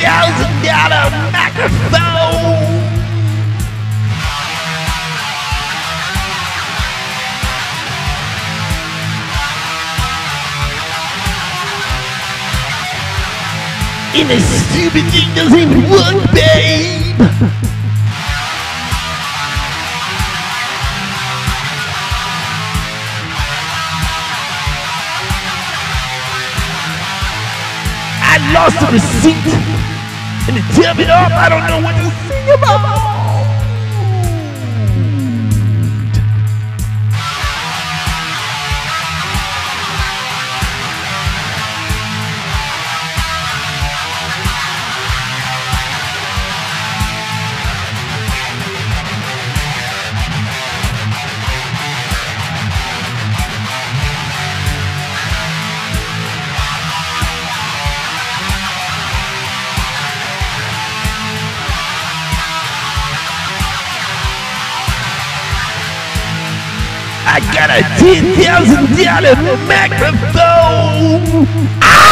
dollar microphone. And the stupid thing doesn't work, babe. I lost the receipt. And to tell it off, I don't know what to sing about. I got a ten thousand dollar microphone. Ah!